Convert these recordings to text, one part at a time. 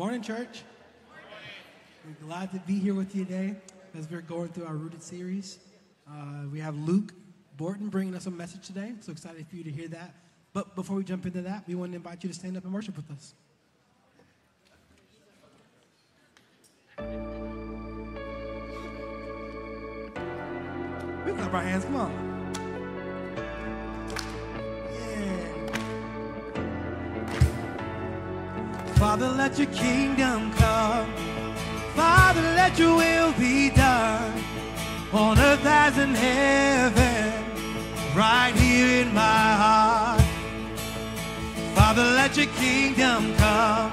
Morning, church. We're glad to be here with you today as we're going through our Rooted series. Uh, we have Luke Borton bringing us a message today. So excited for you to hear that. But before we jump into that, we want to invite you to stand up and worship with us. We clap our hands. Come on. Father, let your kingdom come. Father, let your will be done on earth as in heaven, right here in my heart. Father, let your kingdom come.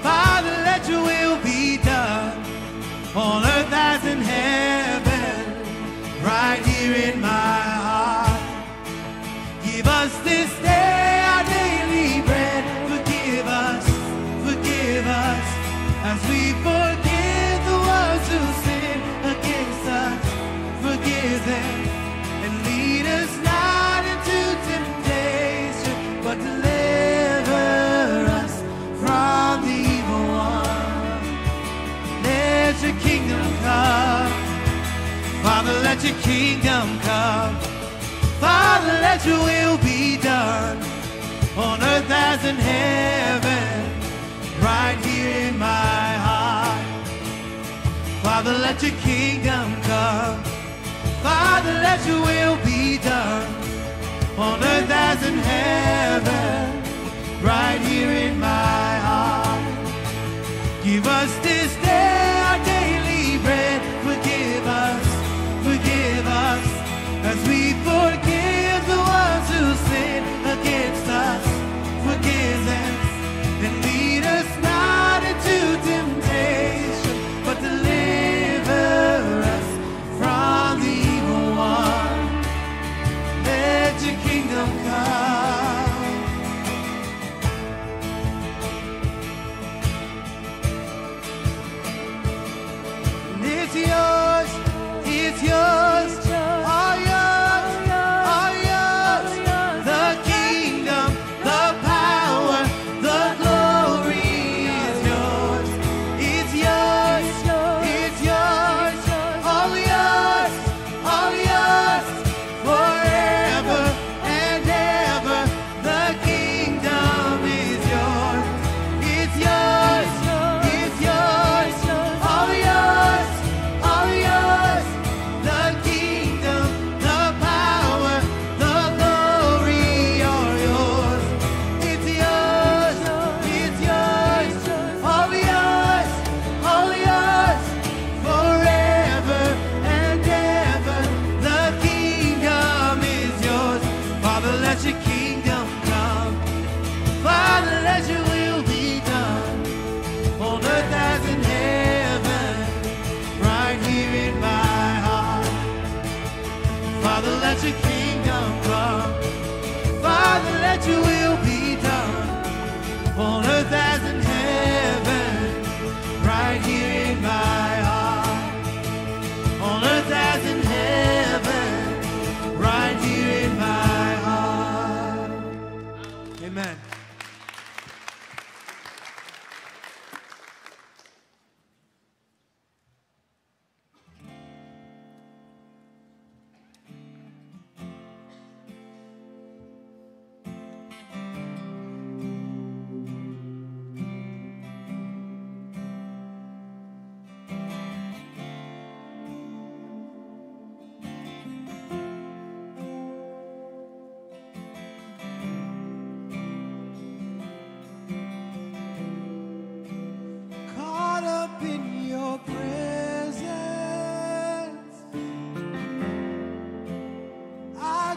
Father, let your will be done on earth as in heaven, right here in my heart. Let your kingdom come. Father, let your will be done on earth as in heaven, right here in my heart. Father, let your kingdom come. Father, let your will be done on earth as in heaven, right here in my heart. Give us this day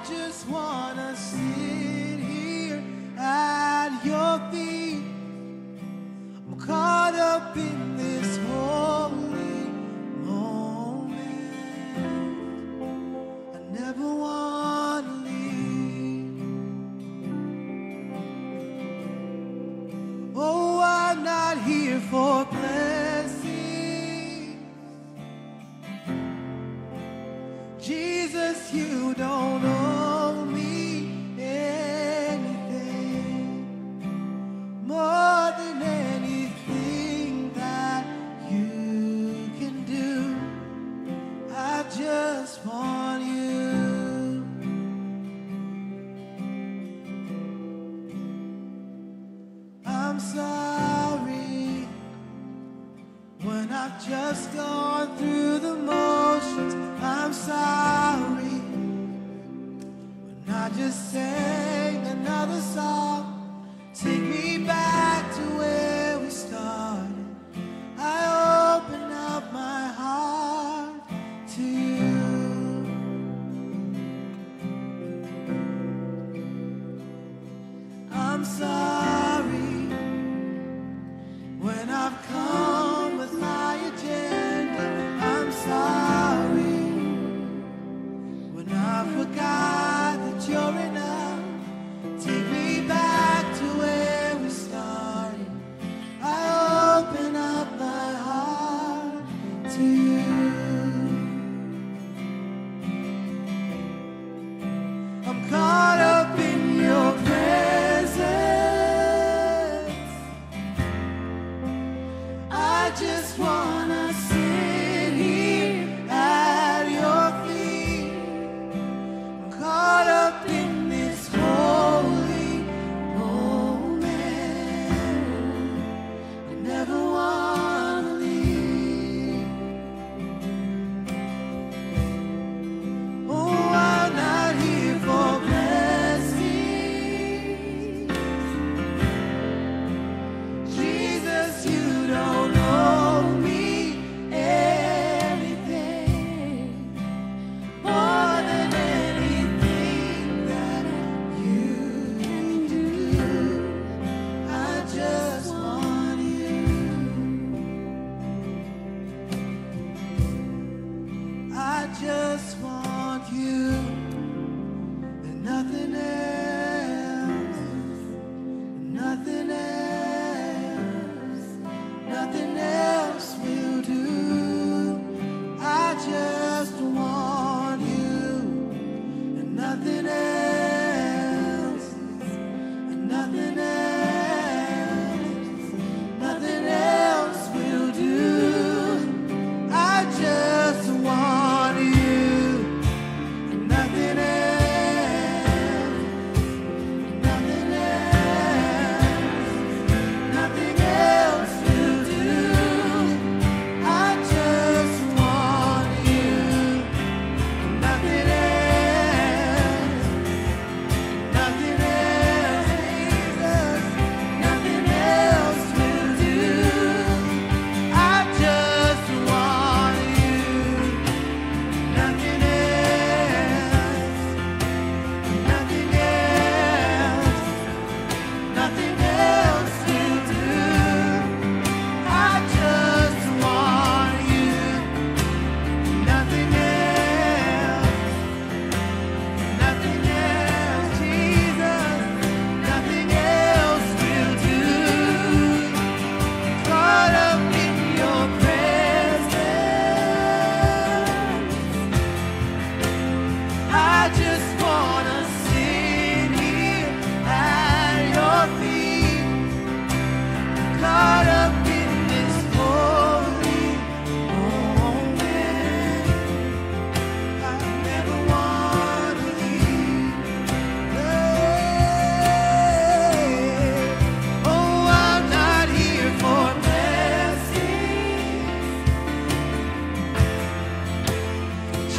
I just wanna sit here at your feet.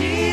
Jesus,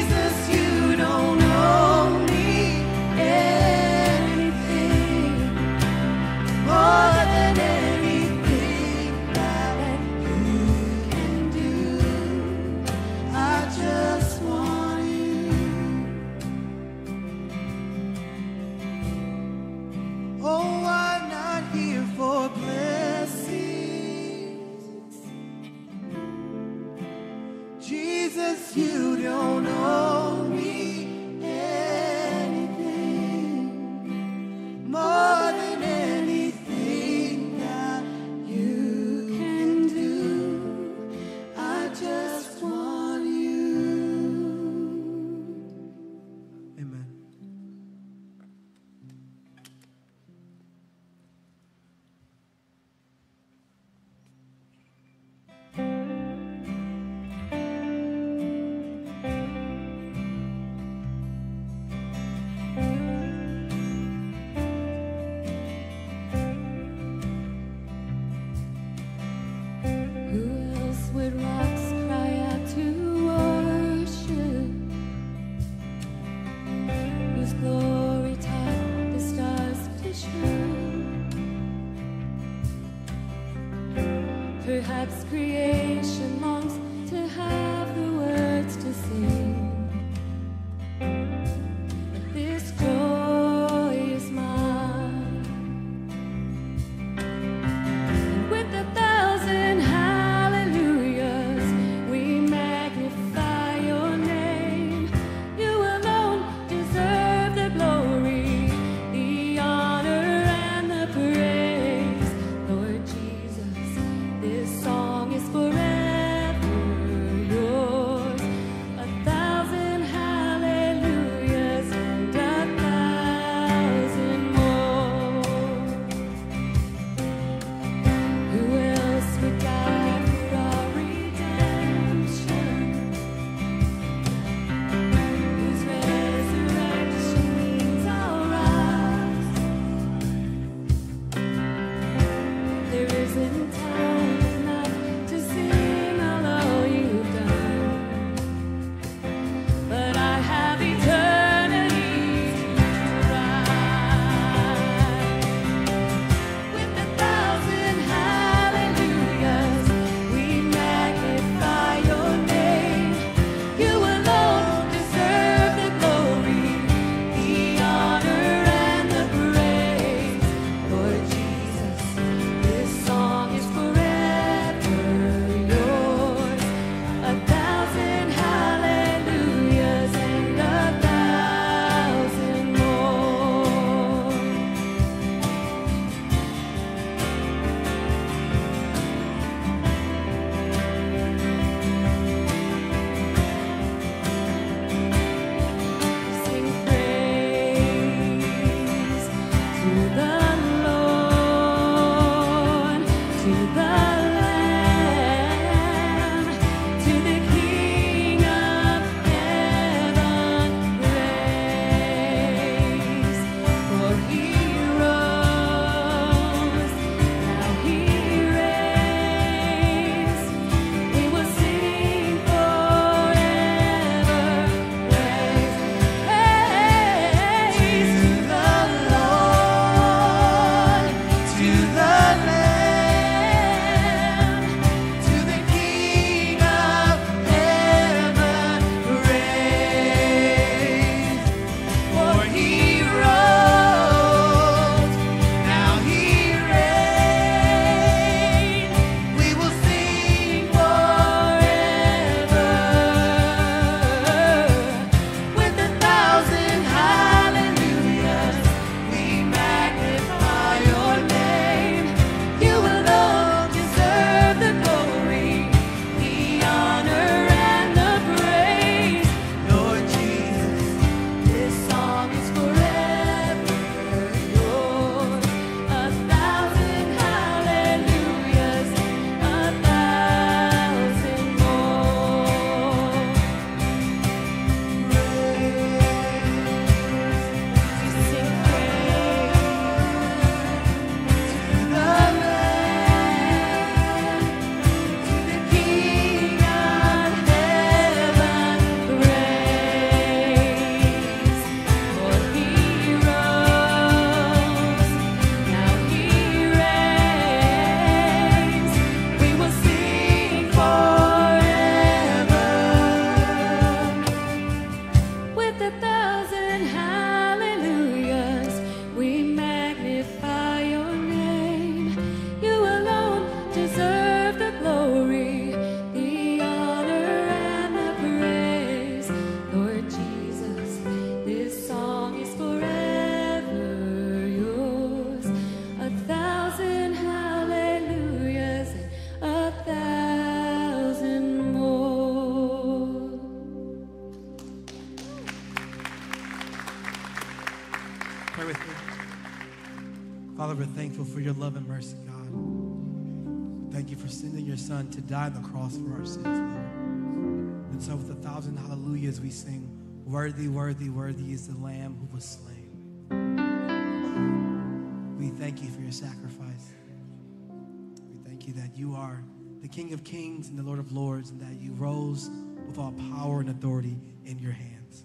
for your love and mercy, God. Thank you for sending your son to die on the cross for our sins, Lord. And so, with a thousand hallelujahs, we sing, Worthy, worthy, worthy is the Lamb who was slain. We thank you for your sacrifice. We thank you that you are the King of kings and the Lord of lords, and that you rose with all power and authority in your hands.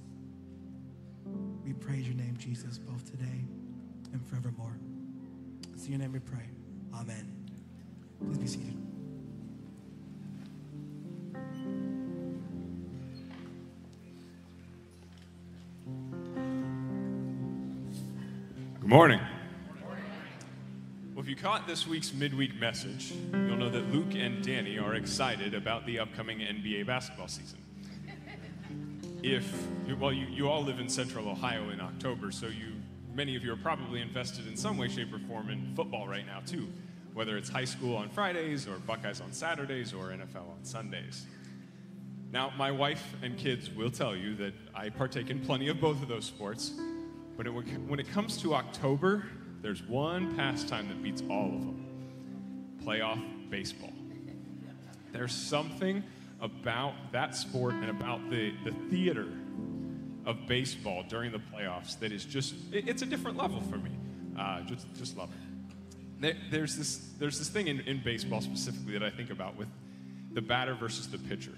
We praise your name, Jesus, both today and forevermore. It's in your name we pray. Amen. Please be seated. Good morning. Well, if you caught this week's midweek message, you'll know that Luke and Danny are excited about the upcoming NBA basketball season. If, well, you, you all live in central Ohio in October, so you, many of you are probably invested in some way, shape, or form in football right now, too, whether it's high school on Fridays, or Buckeyes on Saturdays, or NFL on Sundays. Now, my wife and kids will tell you that I partake in plenty of both of those sports, but it, when it comes to October, there's one pastime that beats all of them playoff baseball. There's something about that sport and about the, the theater of baseball during the playoffs that is just, it, it's a different level for me. Uh, just, just love it. There, there's, this, there's this thing in, in baseball specifically that I think about with the batter versus the pitcher.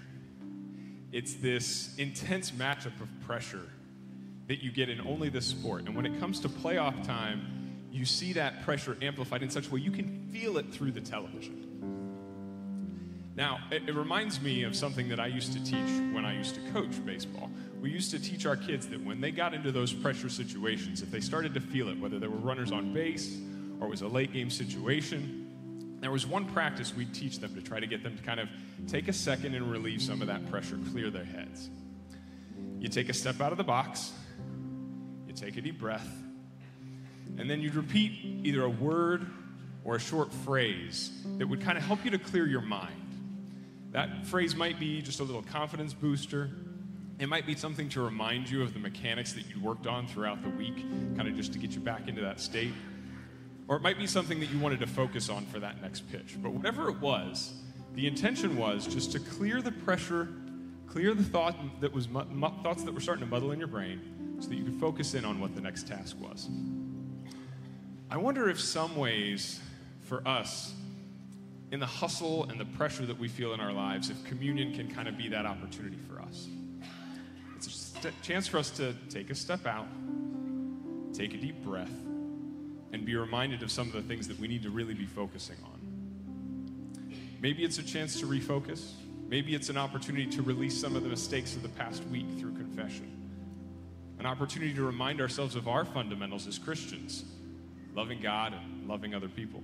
It's this intense matchup of pressure that you get in only this sport. And when it comes to playoff time, you see that pressure amplified in such a way you can feel it through the television. Now, it, it, reminds me of something that I used to teach when I used to coach baseball. We used to teach our kids that when they got into those pressure situations, if they started to feel it, whether there were runners on base or it was a late game situation, there was one practice we'd teach them to try to get them to kind of take a second and relieve some of that pressure, clear their heads. You take a step out of the box, you take a deep breath, and then you'd repeat either a word or a short phrase that would kind of help you to clear your mind. That phrase might be just a little confidence booster. It might be something to remind you of the mechanics that you worked on throughout the week, kind of just to get you back into that state. Or it might be something that you wanted to focus on for that next pitch. But whatever it was, the intention was just to clear the pressure, clear the thought that was mu- thoughts that were starting to muddle in your brain, so that you could focus in on what the next task was. I wonder if some ways for us, in the hustle and the pressure that we feel in our lives, if communion can kind of be that opportunity for us. It's a st- chance for us to take a step out, take a deep breath, and be reminded of some of the things that we need to really be focusing on. Maybe it's a chance to refocus. Maybe it's an opportunity to release some of the mistakes of the past week through confession. An opportunity to remind ourselves of our fundamentals as Christians loving God and loving other people.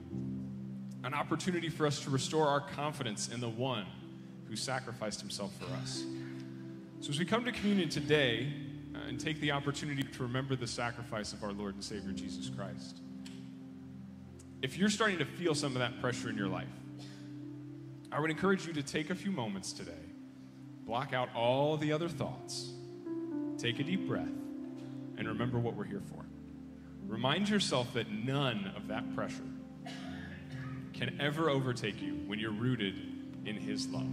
An opportunity for us to restore our confidence in the one who sacrificed himself for us. So, as we come to communion today uh, and take the opportunity to remember the sacrifice of our Lord and Savior Jesus Christ, if you're starting to feel some of that pressure in your life, I would encourage you to take a few moments today, block out all the other thoughts, take a deep breath, and remember what we're here for. Remind yourself that none of that pressure can ever overtake you when you're rooted in His love.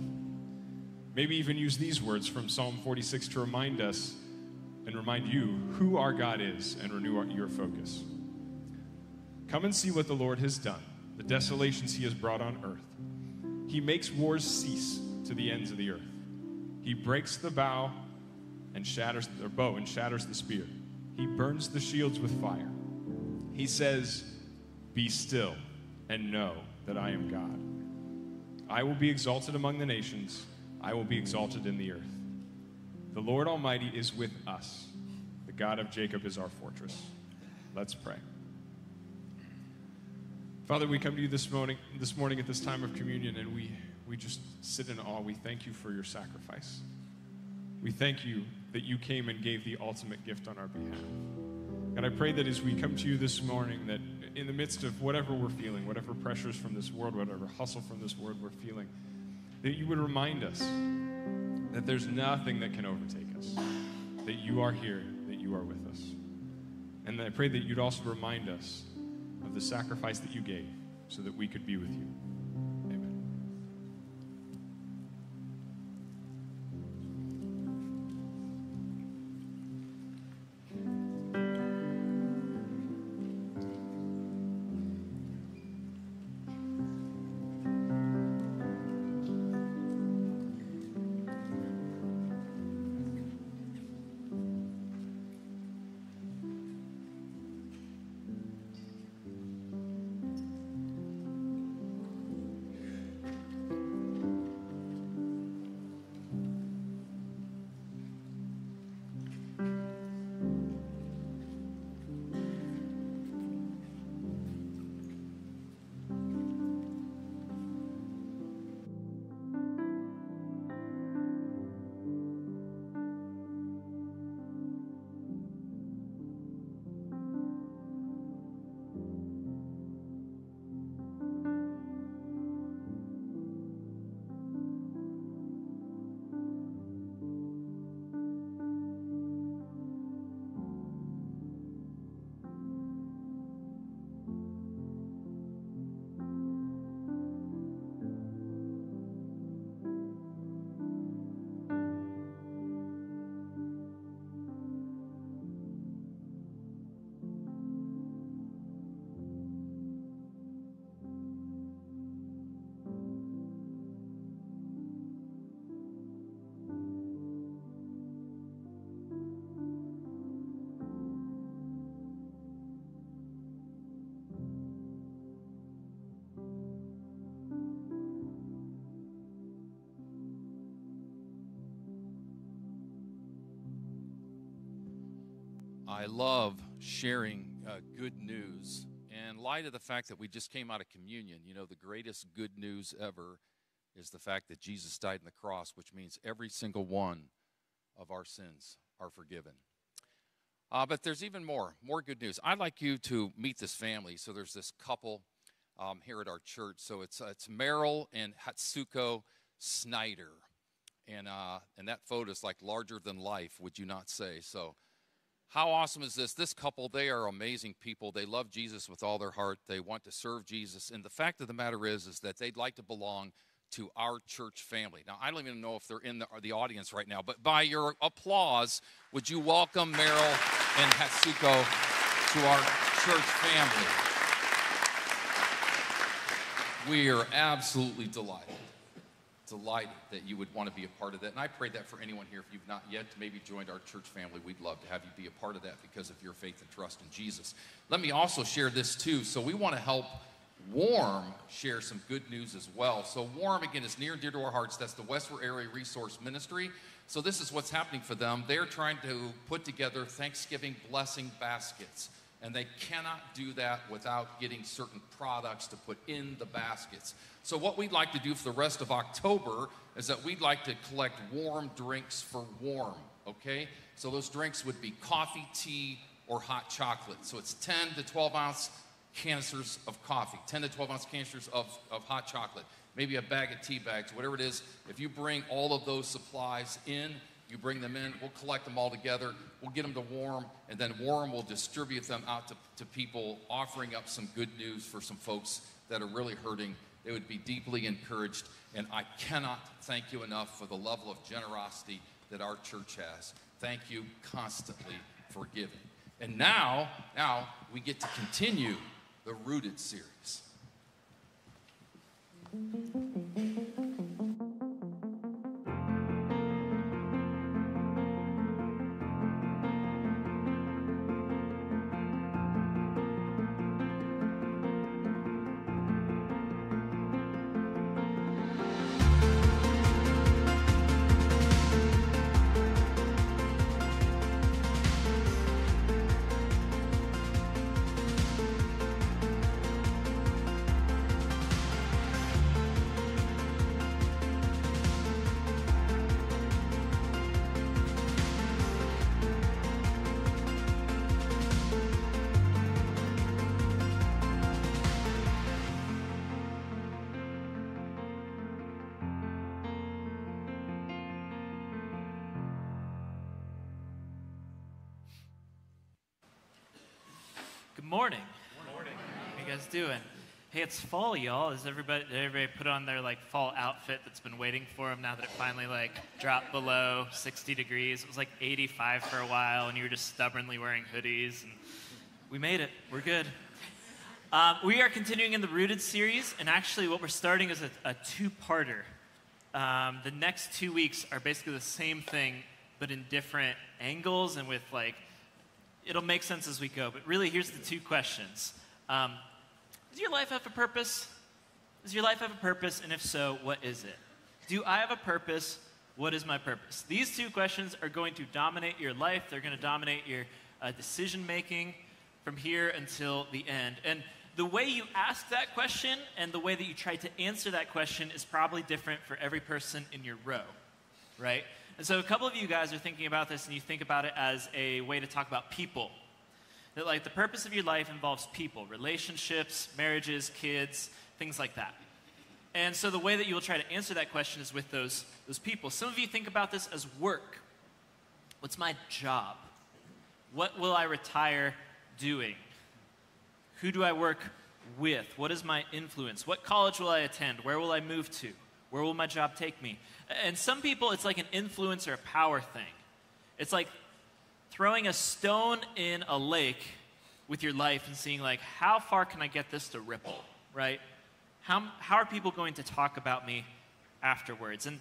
Maybe even use these words from Psalm 46 to remind us and remind you who our God is and renew our, your focus. Come and see what the Lord has done, the desolations He has brought on earth. He makes wars cease to the ends of the earth. He breaks the bow and shatters the bow and shatters the spear. He burns the shields with fire. He says, Be still and know that I am God. I will be exalted among the nations, I will be exalted in the earth. The Lord Almighty is with us. The God of Jacob is our fortress. Let's pray. Father, we come to you this morning, this morning at this time of communion, and we, we just sit in awe. We thank you for your sacrifice. We thank you that you came and gave the ultimate gift on our behalf. And I pray that as we come to you this morning, that in the midst of whatever we're feeling, whatever pressures from this world, whatever hustle from this world we're feeling, that you would remind us that there's nothing that can overtake us, that you are here, that you are with us. And I pray that you'd also remind us of the sacrifice that you gave so that we could be with you. I love sharing uh, good news. And in light of the fact that we just came out of communion, you know, the greatest good news ever is the fact that Jesus died on the cross, which means every single one of our sins are forgiven. Uh, but there's even more, more good news. I'd like you to meet this family. So there's this couple um, here at our church. So it's, uh, it's Meryl and Hatsuko Snyder. And, uh, and that photo is like larger than life, would you not say? So, how awesome is this? This couple, they are amazing people. They love Jesus with all their heart. They want to serve Jesus. And the fact of the matter is, is that they'd like to belong to our church family. Now, I don't even know if they're in the, the audience right now, but by your applause, would you welcome Meryl and Hatsuko to our church family? We are absolutely delighted delighted that you would want to be a part of that. And I pray that for anyone here, if you've not yet maybe joined our church family, we'd love to have you be a part of that because of your faith and trust in Jesus. Let me also share this too. So we want to help Warm share some good news as well. So Warm, again, is near and dear to our hearts. That's the Westerville Area Resource Ministry. So this is what's happening for them. They're trying to put together Thanksgiving blessing baskets and they cannot do that without getting certain products to put in the baskets. So, what we'd like to do for the rest of October is that we'd like to collect warm drinks for warm, okay? So, those drinks would be coffee, tea, or hot chocolate. So, it's 10 to 12 ounce canisters of coffee, 10 to 12 ounce canisters of, of hot chocolate, maybe a bag of tea bags, whatever it is. If you bring all of those supplies in, you bring them in, we'll collect them all together, we'll get them to Warm, and then Warm will distribute them out to, to people, offering up some good news for some folks that are really hurting. They would be deeply encouraged, and I cannot thank you enough for the level of generosity that our church has. Thank you constantly for giving. And now, now we get to continue the Rooted series. Hey, it's fall, y'all. Is everybody did everybody put on their like fall outfit that's been waiting for them now that it finally like dropped below 60 degrees? It was like 85 for a while, and you were just stubbornly wearing hoodies. And we made it. We're good. Um, we are continuing in the Rooted series, and actually, what we're starting is a, a two-parter. Um, the next two weeks are basically the same thing, but in different angles and with like it'll make sense as we go. But really, here's the two questions um, Does your life have a purpose? Does your life have a purpose? And if so, what is it? Do I have a purpose? What is my purpose? These two questions are going to dominate your life. They're going to dominate your uh, decision making from here until the end. And the way you ask that question and the way that you try to answer that question is probably different for every person in your row, right? And so a couple of you guys are thinking about this and you think about it as a way to talk about people. That like the purpose of your life involves people, relationships, marriages, kids, things like that. And so the way that you will try to answer that question is with those, those people. Some of you think about this as work. What's my job? What will I retire doing? Who do I work with? What is my influence? What college will I attend? Where will I move to? Where will my job take me? And some people, it's like an influence or a power thing. It's like throwing a stone in a lake with your life and seeing, like, how far can I get this to ripple, right? How, how are people going to talk about me afterwards? And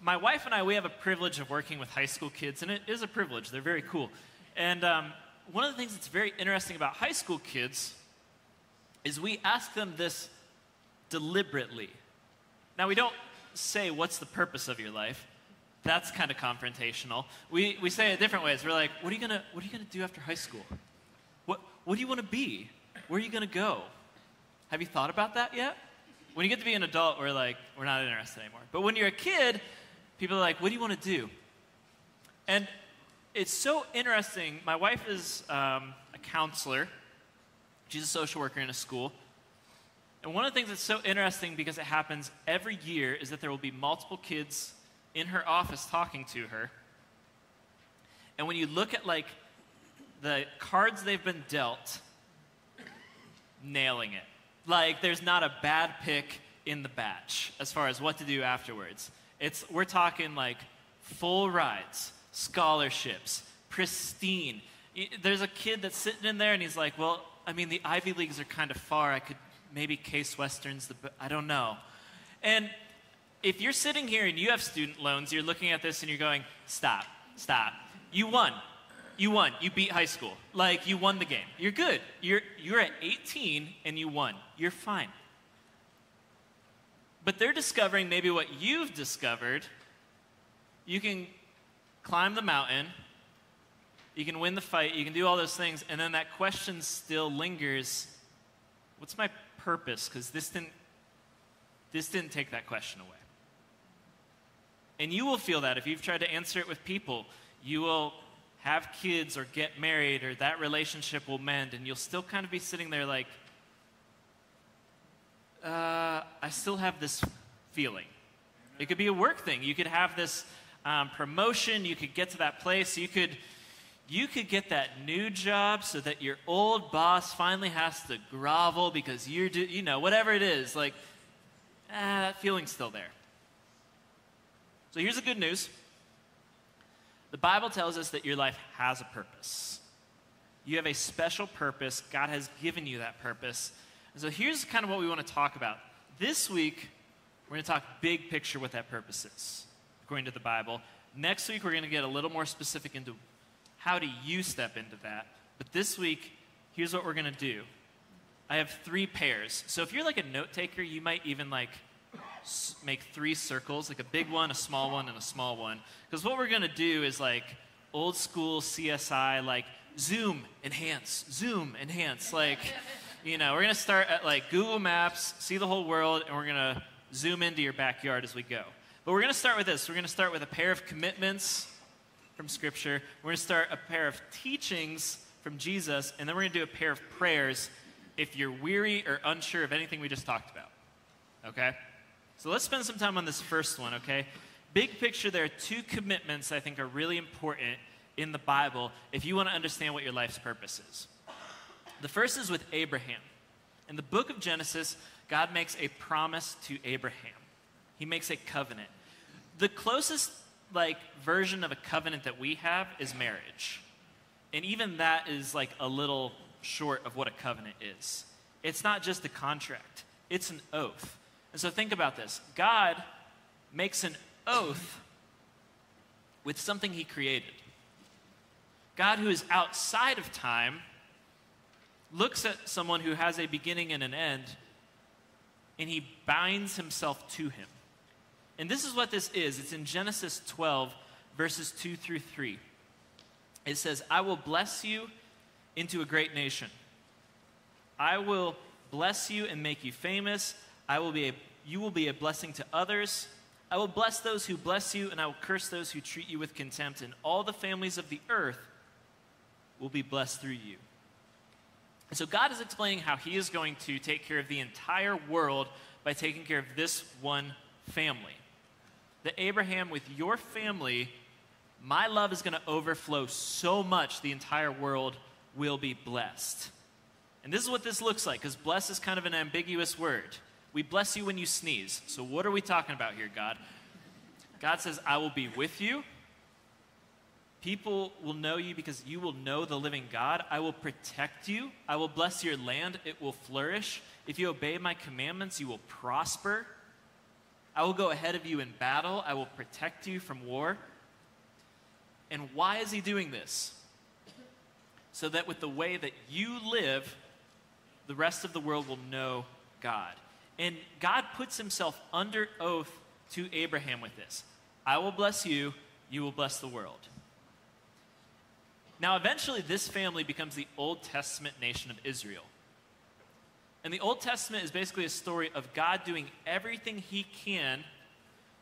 my wife and I, we have a privilege of working with high school kids, and it is a privilege. They're very cool. And um, one of the things that's very interesting about high school kids is we ask them this deliberately. Now, we don't say, What's the purpose of your life? That's kind of confrontational. We, we say it different ways. We're like, what are you gonna what are you gonna do after high school? What what do you want to be? Where are you gonna go? Have you thought about that yet? When you get to be an adult, we're like, we're not interested anymore. But when you're a kid, people are like, what do you want to do? And it's so interesting. My wife is um, a counselor, she's a social worker in a school. And one of the things that's so interesting because it happens every year is that there will be multiple kids in her office talking to her. And when you look at like the cards they've been dealt, nailing it. Like there's not a bad pick in the batch as far as what to do afterwards. It's we're talking like full rides, scholarships, pristine. There's a kid that's sitting in there and he's like, "Well, I mean the Ivy Leagues are kind of far. I could maybe Case Western's the I don't know." And if you're sitting here and you have student loans, you're looking at this and you're going, "Stop. Stop. You won you won. You beat high school. Like you won the game. You're good. You're you're at 18 and you won. You're fine. But they're discovering maybe what you've discovered. You can climb the mountain. You can win the fight. You can do all those things and then that question still lingers. What's my purpose? Cuz this didn't this didn't take that question away. And you will feel that if you've tried to answer it with people. You will have kids or get married or that relationship will mend and you'll still kind of be sitting there like uh, i still have this feeling. It could be a work thing. You could have this um, promotion. You could get to that place. You could you could get that new job so that your old boss finally has to grovel because you're do, you know whatever it is like ah, that feeling's still there so here's the good news the Bible tells us that your life has a purpose. You have a special purpose. God has given you that purpose. And so here's kind of what we want to talk about. This week, we're going to talk big picture what that purpose is, according to the Bible. Next week, we're going to get a little more specific into how do you step into that. But this week, here's what we're going to do. I have three pairs. So if you're like a note taker, you might even like make three circles, like a big one, a small one, and a small one. Because what we're going to do is like old school CSI, like zoom, enhance, zoom, enhance. Like, you know, we're going to start at like Google Maps, see the whole world, and we're going to zoom into your backyard as we go. But we're going to start with this. We're going to start with a pair of commitments from Scripture. We're going to start a pair of teachings from Jesus, and then we're going to do a pair of prayers if you're weary or unsure of anything we just talked about. Okay? So let's spend some time on this first one, okay? Big picture, there are two commitments I think are really important in the Bible if you want to understand what your life's purpose is. The first is with Abraham. In the book of Genesis, God makes a promise to Abraham. He makes a covenant. The closest like version of a covenant that we have is marriage. And even that is like a little short of what a covenant is. It's not just a contract, it's an oath. And so think about this God makes an oath with something he created. God, who is outside of time, looks at someone who has a beginning and an end, and he binds himself to him. And this is what this is it's in Genesis 12, verses 2 through 3. It says, I will bless you into a great nation. I will bless you and make you famous. I will be a, you will be a blessing to others. I will bless those who bless you, and I will curse those who treat you with contempt, and all the families of the earth will be blessed through you. And so God is explaining how He is going to take care of the entire world by taking care of this one family. That Abraham, with your family, my love is going to overflow so much the entire world will be blessed. And this is what this looks like, because bless is kind of an ambiguous word. We bless you when you sneeze. So, what are we talking about here, God? God says, I will be with you. People will know you because you will know the living God. I will protect you. I will bless your land. It will flourish. If you obey my commandments, you will prosper. I will go ahead of you in battle. I will protect you from war. And why is he doing this? So that with the way that you live, the rest of the world will know God. And God puts himself under oath to Abraham with this. I will bless you, you will bless the world. Now, eventually, this family becomes the Old Testament nation of Israel. And the Old Testament is basically a story of God doing everything he can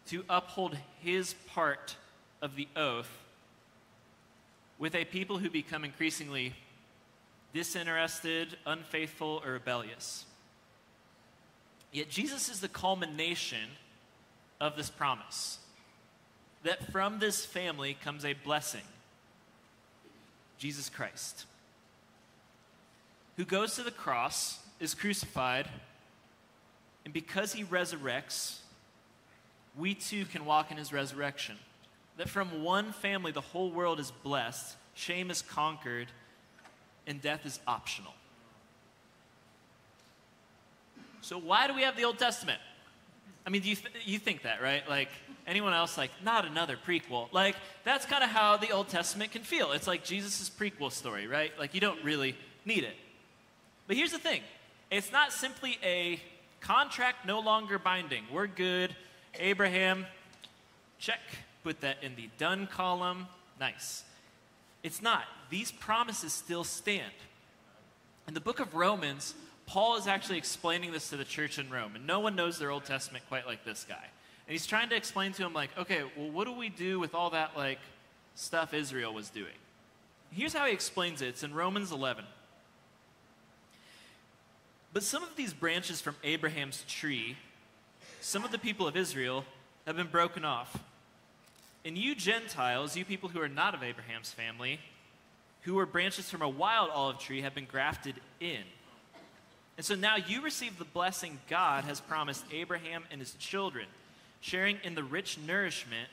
to uphold his part of the oath with a people who become increasingly disinterested, unfaithful, or rebellious. Yet Jesus is the culmination of this promise that from this family comes a blessing Jesus Christ, who goes to the cross, is crucified, and because he resurrects, we too can walk in his resurrection. That from one family, the whole world is blessed, shame is conquered, and death is optional. So, why do we have the Old Testament? I mean, you, th- you think that, right? Like, anyone else, like, not another prequel. Like, that's kind of how the Old Testament can feel. It's like Jesus' prequel story, right? Like, you don't really need it. But here's the thing it's not simply a contract no longer binding. We're good. Abraham, check. Put that in the done column. Nice. It's not. These promises still stand. In the book of Romans, Paul is actually explaining this to the church in Rome, and no one knows their Old Testament quite like this guy. And he's trying to explain to him, like, okay, well, what do we do with all that, like, stuff Israel was doing? Here's how he explains it it's in Romans 11. But some of these branches from Abraham's tree, some of the people of Israel, have been broken off. And you Gentiles, you people who are not of Abraham's family, who are branches from a wild olive tree, have been grafted in. And so now you receive the blessing God has promised Abraham and his children, sharing in the rich nourishment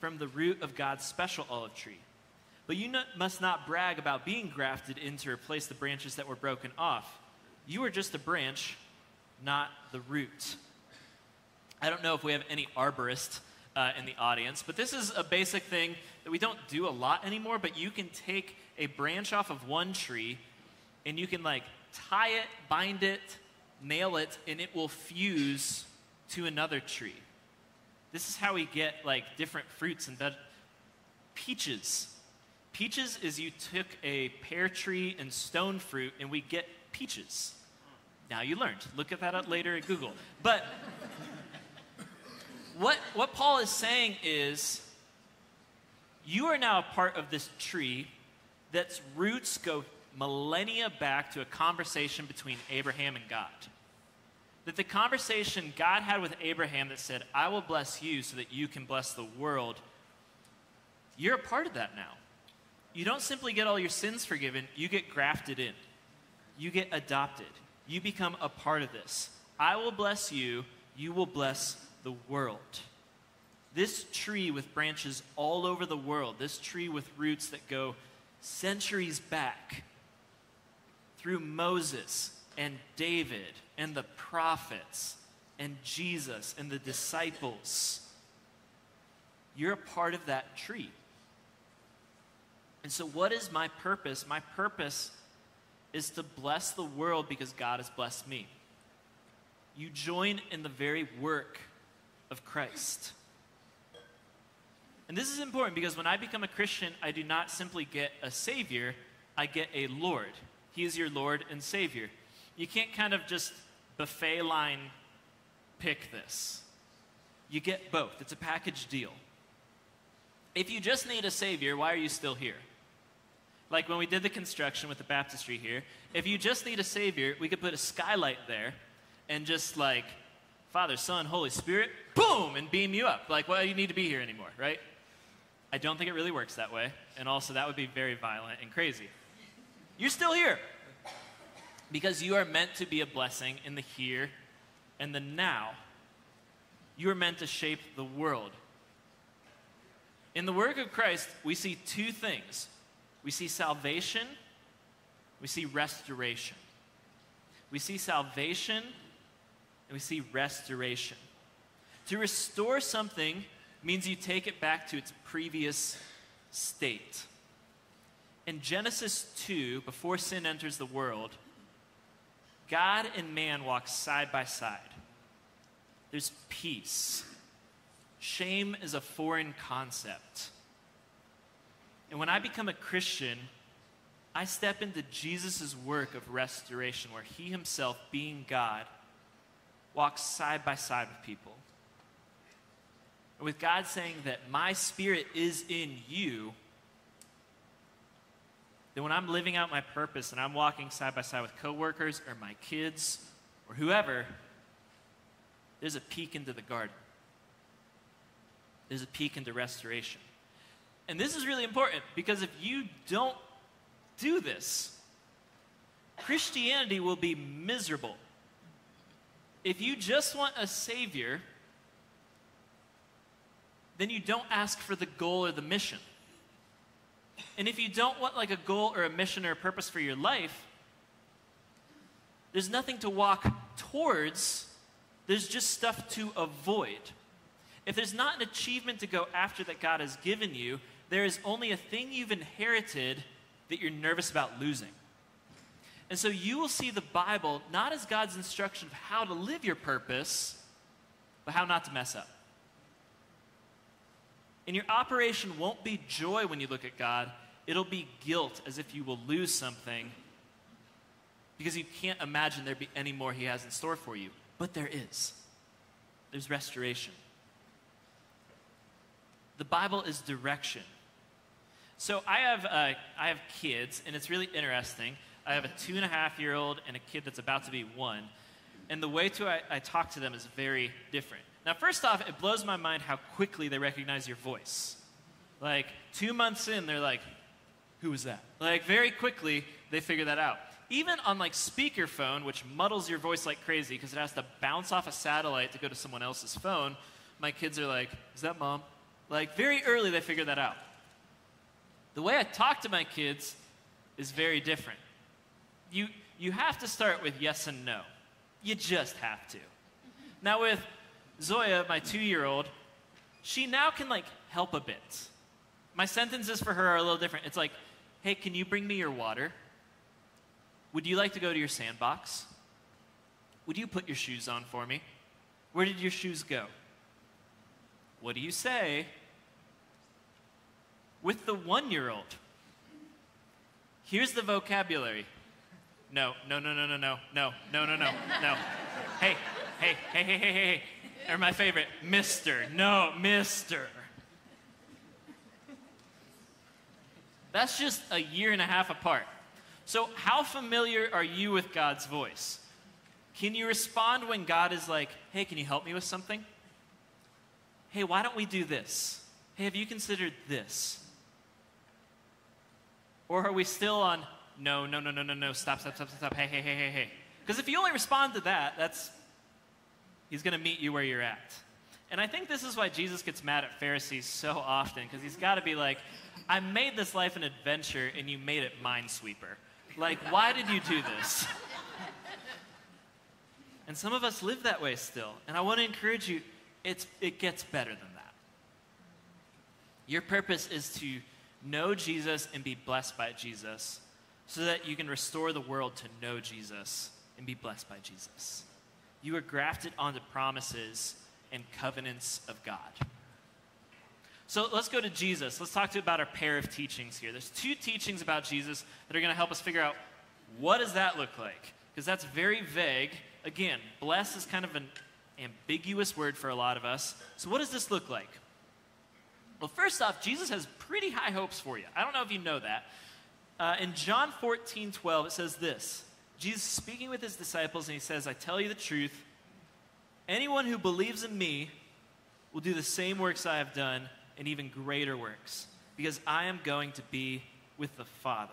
from the root of God's special olive tree. But you must not brag about being grafted in to replace the branches that were broken off. You are just a branch, not the root. I don't know if we have any arborists uh, in the audience, but this is a basic thing that we don't do a lot anymore. But you can take a branch off of one tree and you can like tie it, bind it, nail it, and it will fuse to another tree. This is how we get like different fruits and veg- peaches. Peaches is you took a pear tree and stone fruit and we get peaches. Now you learned. Look at that up later at Google. But what, what Paul is saying is you are now a part of this tree that's roots go millennia back to a conversation between Abraham and God. That the conversation God had with Abraham that said, I will bless you so that you can bless the world, you're a part of that now. You don't simply get all your sins forgiven, you get grafted in, you get adopted, you become a part of this. I will bless you, you will bless the world. This tree with branches all over the world, this tree with roots that go centuries back through Moses and David and the prophets and Jesus and the disciples. You're a part of that tree. And so, what is my purpose? My purpose is to bless the world because God has blessed me. You join in the very work of Christ. And this is important because when I become a Christian, I do not simply get a Savior, I get a Lord. He is your Lord and Savior. You can't kind of just buffet line pick this. You get both, it's a package deal. If you just need a Savior, why are you still here? Like when we did the construction with the baptistry here, if you just need a Savior, we could put a skylight there and just like Father, Son, Holy Spirit, boom, and beam you up. Like, well, you need to be here anymore, right? I don't think it really works that way. And also, that would be very violent and crazy. You're still here because you are meant to be a blessing in the here and the now. You are meant to shape the world. In the work of Christ, we see two things we see salvation, we see restoration. We see salvation and we see restoration. To restore something means you take it back to its previous state. In Genesis 2, before sin enters the world, God and man walk side by side. There's peace, shame is a foreign concept. And when I become a Christian, I step into Jesus' work of restoration, where he himself, being God, walks side by side with people. And with God saying that my spirit is in you, then when I'm living out my purpose and I'm walking side by side with coworkers or my kids or whoever, there's a peek into the garden. There's a peek into restoration. And this is really important because if you don't do this, Christianity will be miserable. If you just want a savior, then you don't ask for the goal or the mission. And if you don't want like a goal or a mission or a purpose for your life, there's nothing to walk towards, there's just stuff to avoid. If there's not an achievement to go after that God has given you, there is only a thing you've inherited that you're nervous about losing. And so you will see the Bible not as God's instruction of how to live your purpose, but how not to mess up. And your operation won't be joy when you look at God, it'll be guilt as if you will lose something because you can't imagine there be any more He has in store for you. But there is. There's restoration. The Bible is direction. So I have, uh, I have kids, and it's really interesting. I have a two and a half year old and a kid that's about to be one. And the way to I, I talk to them is very different. Now, first off, it blows my mind how quickly they recognize your voice. Like, two months in, they're like, who was that? Like, very quickly, they figure that out. Even on like speakerphone, which muddles your voice like crazy because it has to bounce off a satellite to go to someone else's phone, my kids are like, is that mom? Like, very early, they figure that out. The way I talk to my kids is very different. You, you have to start with yes and no. You just have to. Now, with Zoya, my two year old, she now can like help a bit. My sentences for her are a little different. It's like, hey, can you bring me your water? Would you like to go to your sandbox? Would you put your shoes on for me? Where did your shoes go? What do you say? with the one year old. Here's the vocabulary. No, no, no, no, no, no, no, no, no, no, no. Hey, hey, hey, hey, hey, hey. Or my favorite, Mr. No, Mr. That's just a year and a half apart. So, how familiar are you with God's voice? Can you respond when God is like, hey, can you help me with something? Hey, why don't we do this? Hey, have you considered this? Or are we still on, no, no, no, no, no, no, stop, stop, stop, stop, hey, hey, hey, hey, hey? Because if you only respond to that, that's, he's going to meet you where you're at. And I think this is why Jesus gets mad at Pharisees so often, because he's got to be like, I made this life an adventure and you made it minesweeper. Like, why did you do this? and some of us live that way still. And I want to encourage you, it's, it gets better than that. Your purpose is to know Jesus and be blessed by Jesus so that you can restore the world to know Jesus and be blessed by Jesus. You are grafted onto promises and covenants of God. So let's go to Jesus. Let's talk to about our pair of teachings here. There's two teachings about Jesus that are going to help us figure out what does that look like? Because that's very vague. Again, bless is kind of an ambiguous word for a lot of us. So what does this look like? Well, first off, Jesus has pretty high hopes for you. I don't know if you know that. Uh, in John 14, 12, it says this Jesus speaking with his disciples, and he says, I tell you the truth. Anyone who believes in me will do the same works I have done and even greater works, because I am going to be with the Father.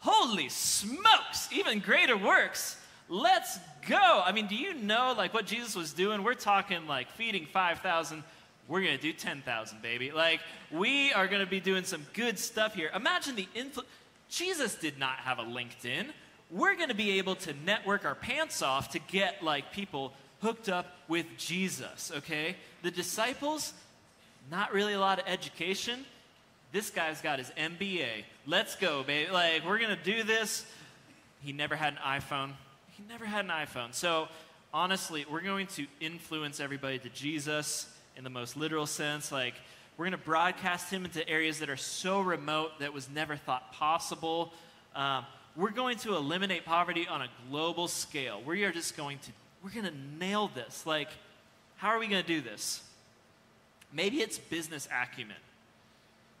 Holy smokes! Even greater works. Let's go. I mean, do you know like what Jesus was doing? We're talking like feeding 5,000 we're going to do 10,000, baby. Like, we are going to be doing some good stuff here. Imagine the influence. Jesus did not have a LinkedIn. We're going to be able to network our pants off to get, like, people hooked up with Jesus, okay? The disciples, not really a lot of education. This guy's got his MBA. Let's go, baby. Like, we're going to do this. He never had an iPhone. He never had an iPhone. So, honestly, we're going to influence everybody to Jesus in the most literal sense. Like, we're going to broadcast him into areas that are so remote that was never thought possible. Um, we're going to eliminate poverty on a global scale. We are just going to, we're going to nail this. Like, how are we going to do this? Maybe it's business acumen.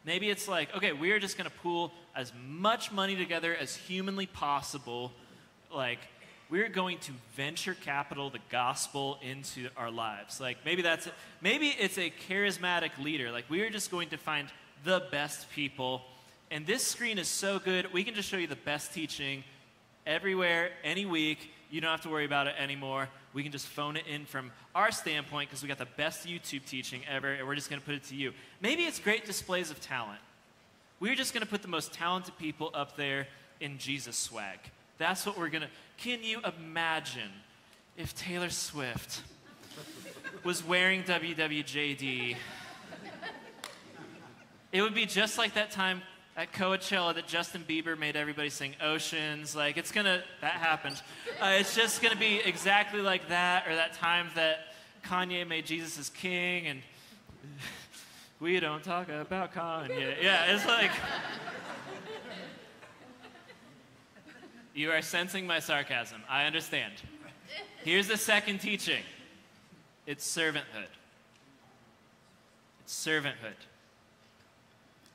Maybe it's like, okay, we are just going to pool as much money together as humanly possible. Like, we're going to venture capital the gospel into our lives. Like, maybe that's, maybe it's a charismatic leader. Like, we are just going to find the best people. And this screen is so good, we can just show you the best teaching everywhere, any week. You don't have to worry about it anymore. We can just phone it in from our standpoint because we got the best YouTube teaching ever, and we're just going to put it to you. Maybe it's great displays of talent. We're just going to put the most talented people up there in Jesus swag. That's what we're to. Can you imagine if Taylor Swift was wearing WWJD? It would be just like that time at Coachella that Justin Bieber made everybody sing Oceans. Like, it's gonna, that happened. Uh, it's just gonna be exactly like that, or that time that Kanye made Jesus Is King, and we don't talk about Kanye. Yeah, it's like. You are sensing my sarcasm. I understand. Here's the second teaching it's servanthood. It's servanthood.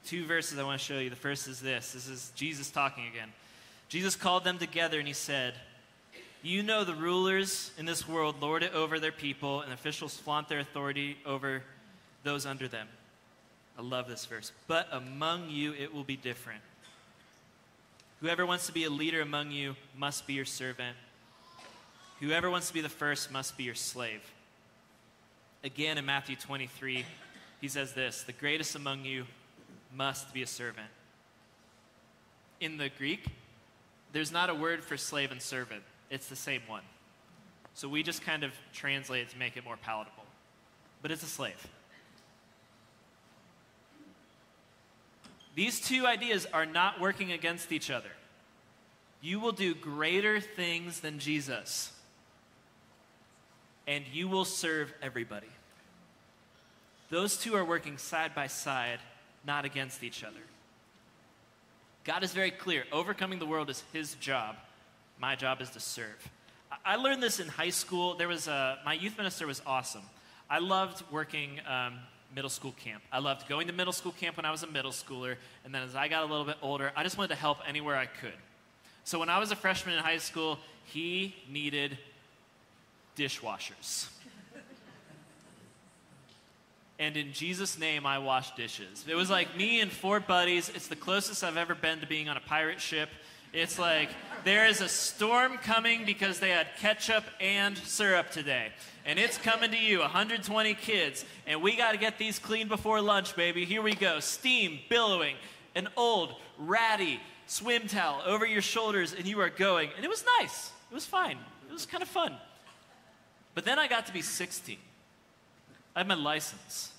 Two verses I want to show you. The first is this this is Jesus talking again. Jesus called them together and he said, You know the rulers in this world lord it over their people, and officials flaunt their authority over those under them. I love this verse. But among you it will be different. Whoever wants to be a leader among you must be your servant. Whoever wants to be the first must be your slave. Again, in Matthew 23, he says this The greatest among you must be a servant. In the Greek, there's not a word for slave and servant, it's the same one. So we just kind of translate it to make it more palatable. But it's a slave. These two ideas are not working against each other. You will do greater things than Jesus, and you will serve everybody. Those two are working side by side, not against each other. God is very clear overcoming the world is his job. My job is to serve. I learned this in high school. There was a, my youth minister was awesome. I loved working um, middle school camp. I loved going to middle school camp when I was a middle schooler, and then as I got a little bit older, I just wanted to help anywhere I could. So when I was a freshman in high school, he needed dishwashers. and in Jesus' name, I washed dishes. It was like me and four buddies. It's the closest I've ever been to being on a pirate ship. It's like there is a storm coming because they had ketchup and syrup today. And it's coming to you, 120 kids. And we got to get these clean before lunch, baby. Here we go. Steam billowing, an old, ratty swim towel over your shoulders, and you are going. And it was nice. It was fine. It was kind of fun. But then I got to be 16. I had my license.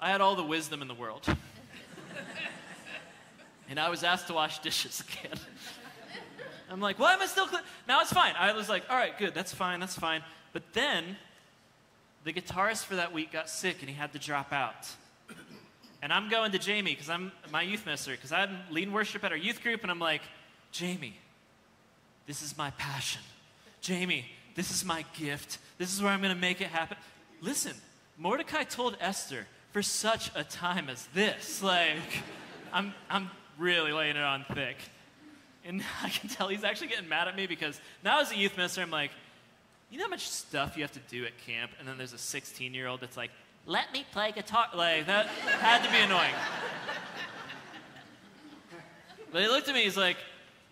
I had all the wisdom in the world. and I was asked to wash dishes again. I'm like, why am I still clean? Now it's fine. I was like, all right, good, that's fine, that's fine. But then the guitarist for that week got sick and he had to drop out. And I'm going to Jamie because I'm my youth minister because I'm leading worship at our youth group and I'm like, Jamie, this is my passion. Jamie, this is my gift. This is where I'm going to make it happen. Listen, Mordecai told Esther for such a time as this. Like, I'm, I'm really laying it on thick. And I can tell he's actually getting mad at me because now as a youth minister, I'm like, you know how much stuff you have to do at camp? And then there's a 16 year old that's like, let me play guitar. Like, that had to be annoying. But he looked at me, he's like,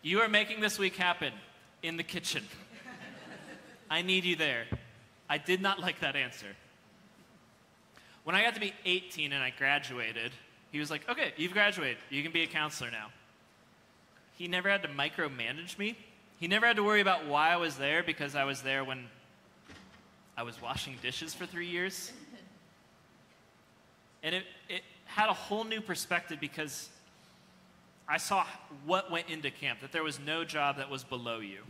You are making this week happen in the kitchen. I need you there. I did not like that answer. When I got to be 18 and I graduated, he was like, Okay, you've graduated. You can be a counselor now. He never had to micromanage me. He never had to worry about why I was there because I was there when I was washing dishes for three years. And it, it had a whole new perspective because I saw what went into camp, that there was no job that was below you.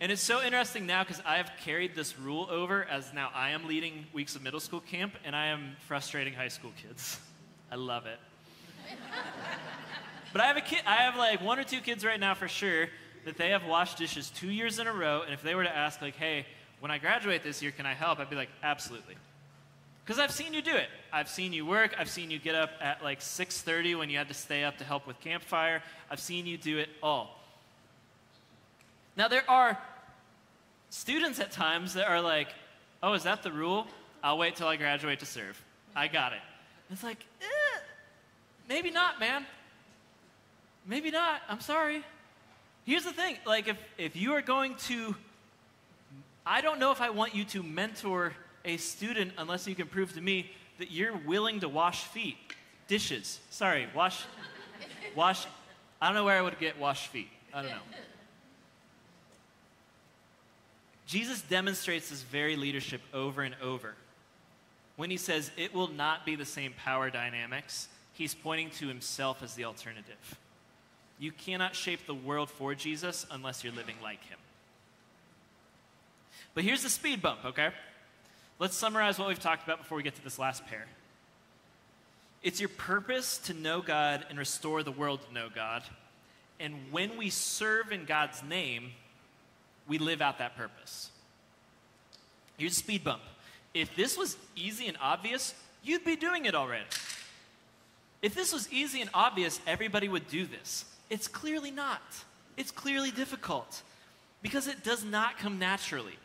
And it's so interesting now because I have carried this rule over as now I am leading weeks of middle school camp and I am frustrating high school kids. I love it. but I have a kid, I have like one or two kids right now for sure that they have washed dishes two years in a row. And if they were to ask, like, hey, when I graduate this year, can I help? I'd be like, absolutely. Because I've seen you do it. I've seen you work. I've seen you get up at like 6:30 when you had to stay up to help with campfire. I've seen you do it all. Now there are students at times that are like, "Oh, is that the rule? I'll wait till I graduate to serve. I got it." It's like, eh, maybe not, man. Maybe not. I'm sorry. Here's the thing: like, if if you are going to, I don't know if I want you to mentor a student unless you can prove to me that you're willing to wash feet, dishes. Sorry, wash, wash. I don't know where I would get wash feet. I don't know. Jesus demonstrates this very leadership over and over. When he says it will not be the same power dynamics, he's pointing to himself as the alternative. You cannot shape the world for Jesus unless you're living like him. But here's the speed bump, okay? Let's summarize what we've talked about before we get to this last pair. It's your purpose to know God and restore the world to know God. And when we serve in God's name, we live out that purpose. Here's a speed bump. If this was easy and obvious, you'd be doing it already. If this was easy and obvious, everybody would do this. It's clearly not. It's clearly difficult because it does not come naturally.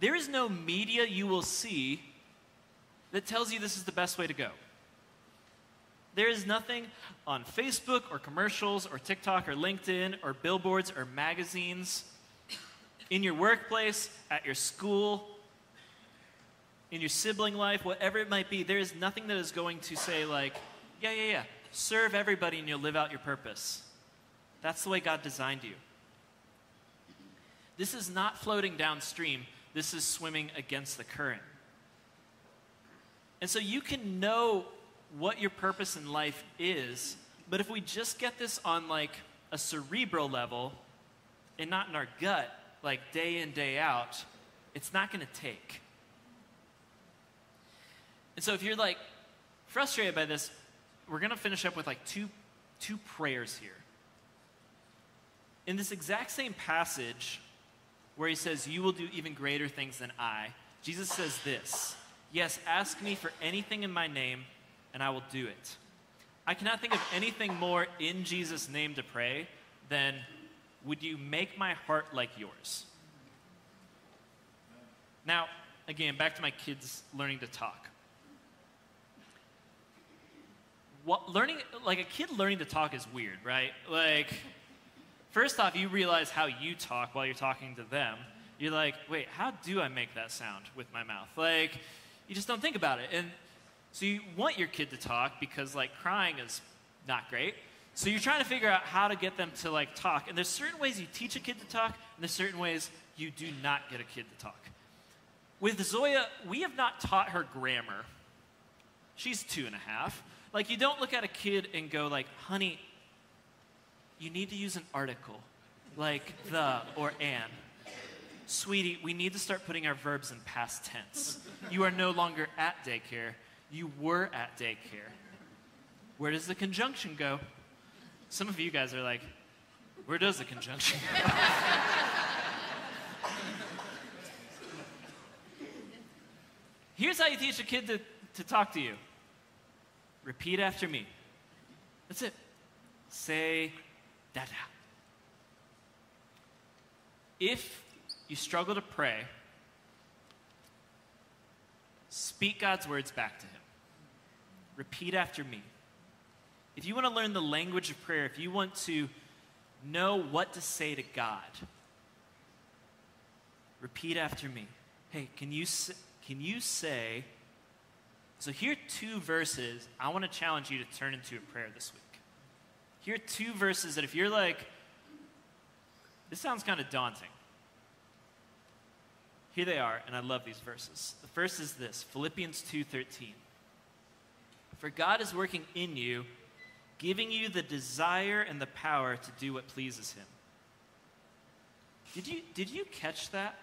There is no media you will see that tells you this is the best way to go. There is nothing on Facebook or commercials or TikTok or LinkedIn or billboards or magazines, in your workplace, at your school, in your sibling life, whatever it might be. There is nothing that is going to say, like, yeah, yeah, yeah, serve everybody and you'll live out your purpose. That's the way God designed you. This is not floating downstream. This is swimming against the current. And so you can know what your purpose in life is, but if we just get this on like a cerebral level and not in our gut, like day in, day out, it's not going to take. And so if you're like frustrated by this, we're going to finish up with like two, two prayers here. In this exact same passage, where he says, You will do even greater things than I, Jesus says this Yes, ask me for anything in my name, and I will do it. I cannot think of anything more in Jesus' name to pray than, Would you make my heart like yours? Now, again, back to my kids learning to talk. What, learning, like a kid learning to talk is weird, right? Like, First off, you realize how you talk while you're talking to them. You're like, wait, how do I make that sound with my mouth? Like, you just don't think about it. And so you want your kid to talk because, like, crying is not great. So you're trying to figure out how to get them to, like, talk. And there's certain ways you teach a kid to talk, and there's certain ways you do not get a kid to talk. With Zoya, we have not taught her grammar. She's two and a half. Like, you don't look at a kid and go, like, honey, you need to use an article like the or an. Sweetie, we need to start putting our verbs in past tense. You are no longer at daycare, you were at daycare. Where does the conjunction go? Some of you guys are like, where does the conjunction go? Here's how you teach a kid to, to talk to you repeat after me. That's it. Say Dada. If you struggle to pray, speak God's words back to Him. Repeat after me. If you want to learn the language of prayer, if you want to know what to say to God, repeat after me. Hey, can you, can you say, so here are two verses I want to challenge you to turn into a prayer this week. Here are two verses that if you're like, this sounds kind of daunting. Here they are, and I love these verses. The first is this, Philippians 2:13. For God is working in you, giving you the desire and the power to do what pleases him. Did you, did you catch that?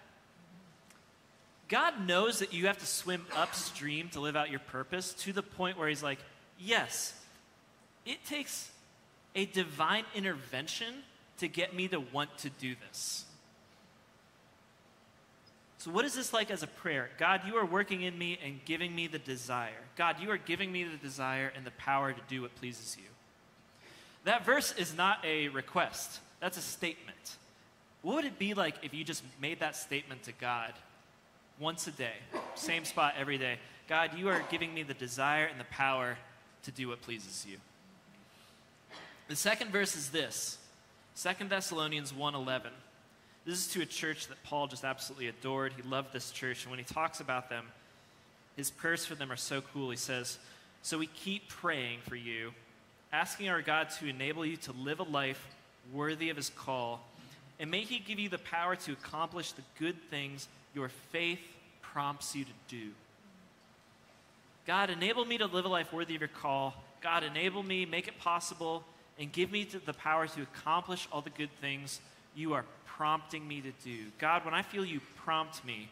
God knows that you have to swim upstream to live out your purpose to the point where He's like, yes, it takes a divine intervention to get me to want to do this. So, what is this like as a prayer? God, you are working in me and giving me the desire. God, you are giving me the desire and the power to do what pleases you. That verse is not a request, that's a statement. What would it be like if you just made that statement to God once a day, same spot every day? God, you are giving me the desire and the power to do what pleases you. The second verse is this 2 Thessalonians 1:11. This is to a church that Paul just absolutely adored. He loved this church, and when he talks about them, his prayers for them are so cool. He says, "So we keep praying for you, asking our God to enable you to live a life worthy of his call, and may he give you the power to accomplish the good things your faith prompts you to do." God, enable me to live a life worthy of your call. God, enable me, make it possible and give me the power to accomplish all the good things you are prompting me to do. God, when I feel you prompt me,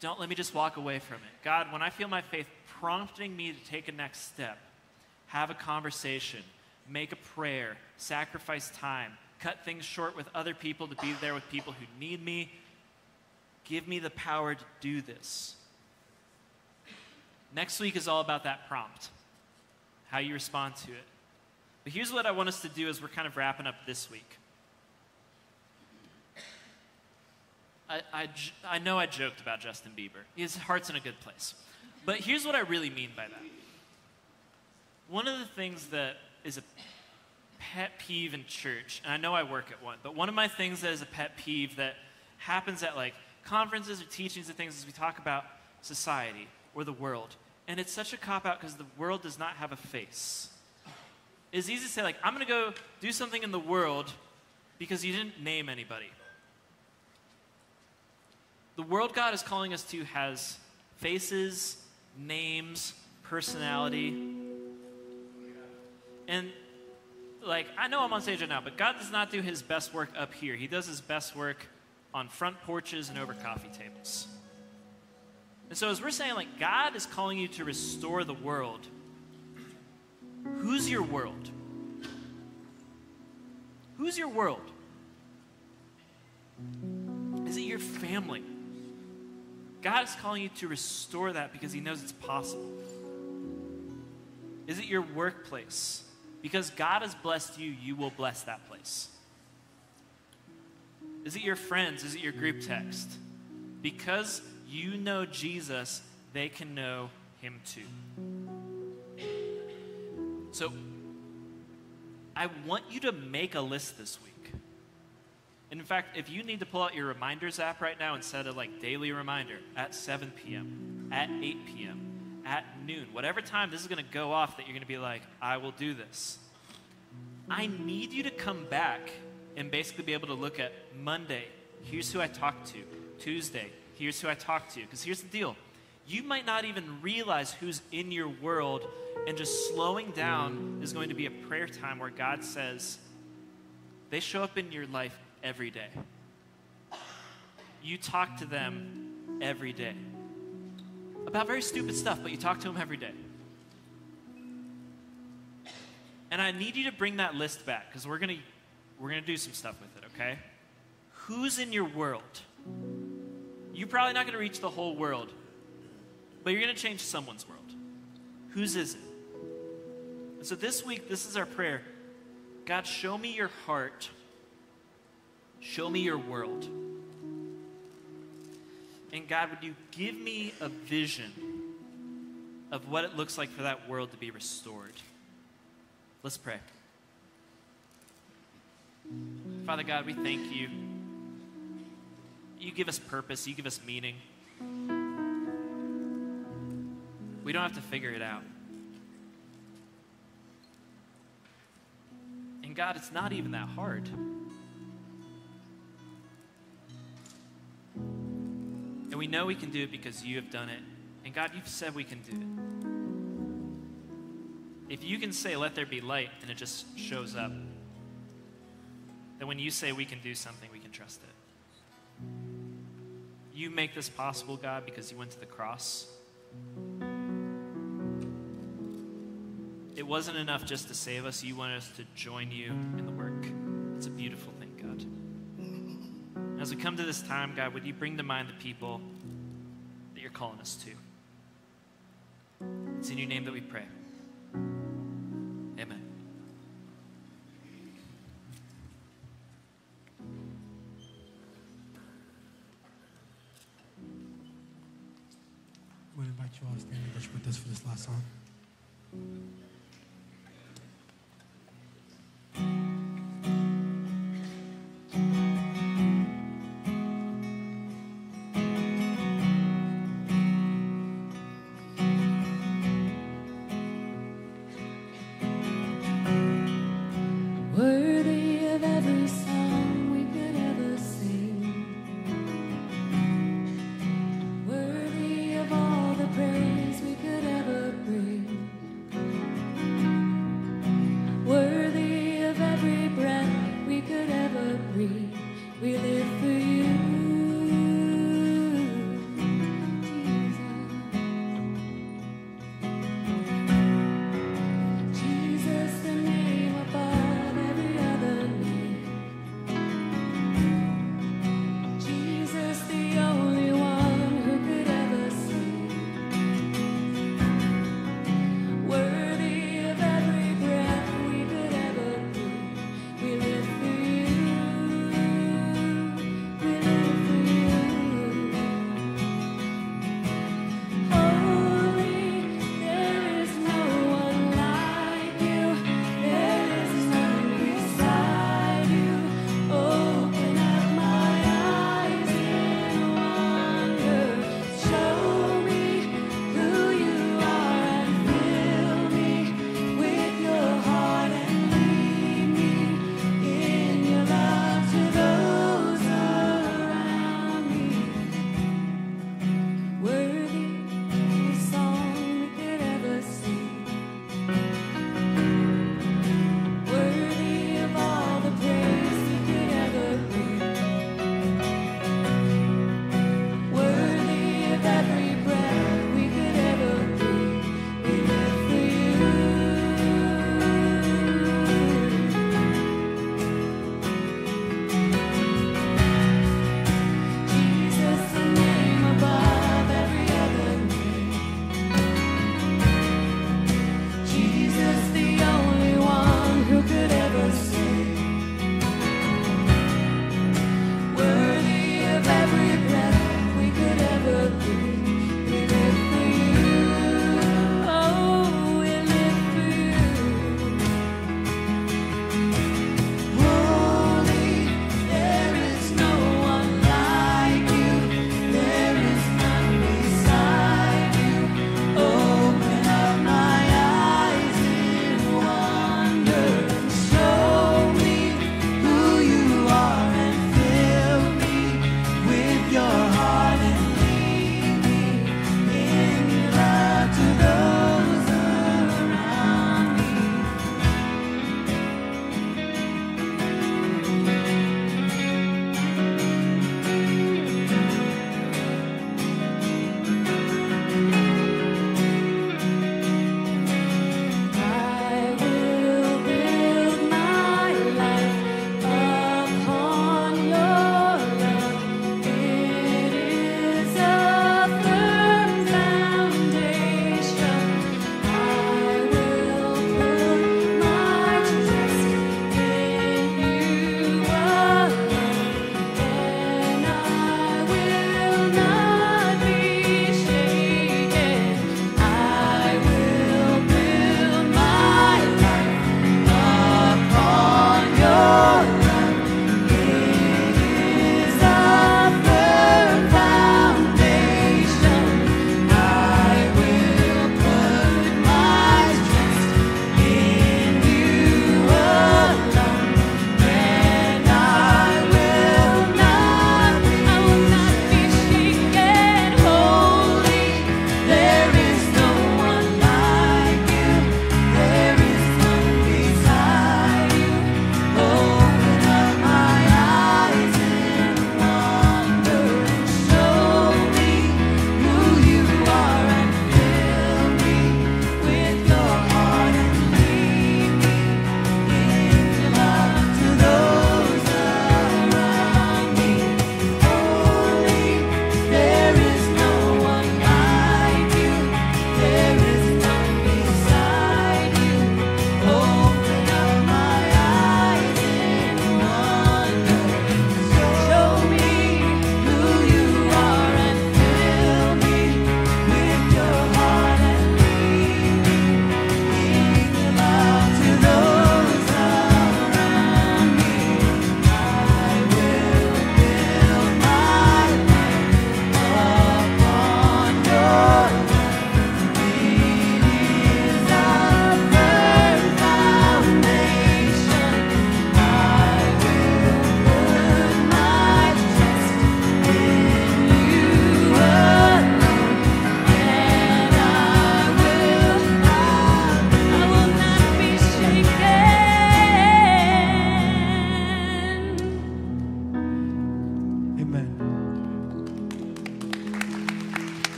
don't let me just walk away from it. God, when I feel my faith prompting me to take a next step, have a conversation, make a prayer, sacrifice time, cut things short with other people to be there with people who need me, give me the power to do this. Next week is all about that prompt, how you respond to it. But here's what I want us to do as we're kind of wrapping up this week. I, I, I know I joked about Justin Bieber. His heart's in a good place. But here's what I really mean by that. One of the things that is a pet peeve in church, and I know I work at one, but one of my things that is a pet peeve that happens at like conferences or teachings and things is we talk about society or the world. And it's such a cop out because the world does not have a face it's easy to say, like, I'm going to go do something in the world because you didn't name anybody. The world God is calling us to has faces, names, personality. And, like, I know I'm on stage right now, but God does not do his best work up here. He does his best work on front porches and over coffee tables. And so, as we're saying, like, God is calling you to restore the world Who's your world? Who's your world? Is it your family? God is calling you to restore that because He knows it's possible. Is it your workplace? Because God has blessed you, you will bless that place. Is it your friends? Is it your group text? Because you know Jesus, they can know Him too. So I want you to make a list this week. And in fact, if you need to pull out your reminders app right now and set a like daily reminder at 7 p.m., at 8 p.m., at noon, whatever time this is going to go off that you're going to be like, I will do this. I need you to come back and basically be able to look at Monday, here's who I talked to. Tuesday, here's who I talked to. Because here's the deal you might not even realize who's in your world and just slowing down is going to be a prayer time where God says, they show up in your life every day. You talk to them every day about very stupid stuff, but you talk to them every day. And I need you to bring that list back because we're going to we're to do some stuff with it, okay? Who's in your world? You're probably not going to reach the whole world, but you're going to change someone's world. Whose is it? So this week, this is our prayer God, show me your heart, show me your world. And God, would you give me a vision of what it looks like for that world to be restored? Let's pray. Father God, we thank you. You give us purpose, you give us meaning. We don't have to figure it out. And God, it's not even that hard. We know we can do it because you have done it. And God, you've said we can do it. If you can say, let there be light, and it just shows up, then when you say we can do something, we can trust it. You make this possible, God, because you went to the cross. It wasn't enough just to save us, you wanted us to join you in the work. It's a beautiful thing, God. As we come to this time, God, would you bring to mind the people calling us to? It's in your name that we pray. Amen. I'm to invite you all to stand and worship with us for this last song.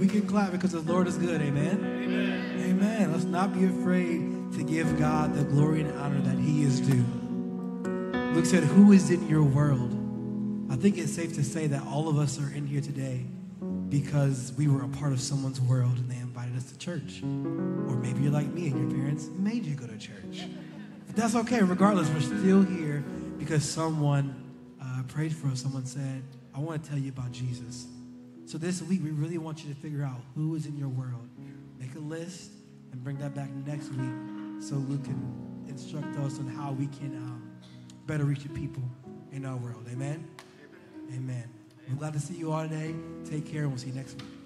We can clap because the Lord is good. Amen. Amen. Amen. Let's not be afraid to give God the glory and honor that He is due. Luke said, Who is in your world? I think it's safe to say that all of us are in here today because we were a part of someone's world and they invited us to church. Or maybe you're like me and your parents made you go to church. But that's okay. Regardless, we're still here because someone uh, prayed for us. Someone said, I want to tell you about Jesus. So this week, we really want you to figure out who is in your world. Make a list and bring that back next week so Luke can instruct us on how we can um, better reach the people in our world. Amen? Amen. We're glad to see you all today. Take care, and we'll see you next week.